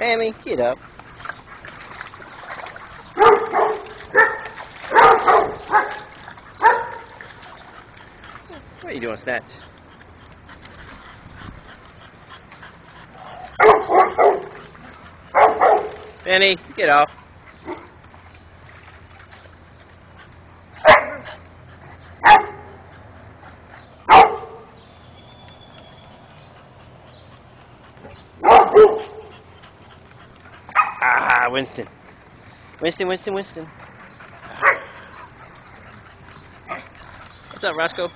Sammy, get up. What are you doing, Snatch? Benny, get off. Ah, Winston. Winston, Winston, Winston. What's up, Roscoe?